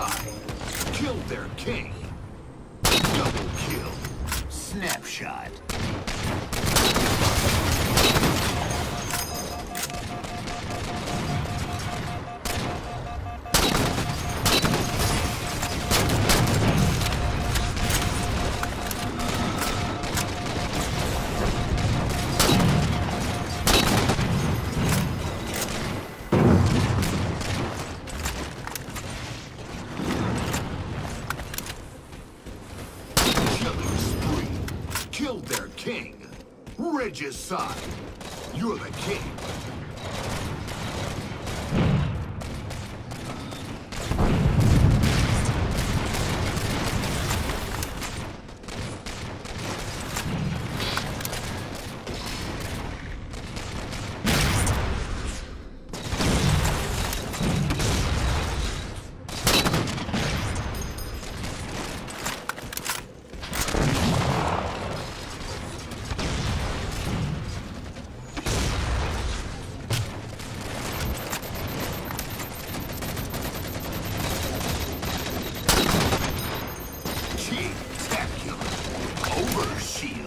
Kai killed their king. Double kill. Snapshot. killed their king. Regicide. You're the king. Super Shield.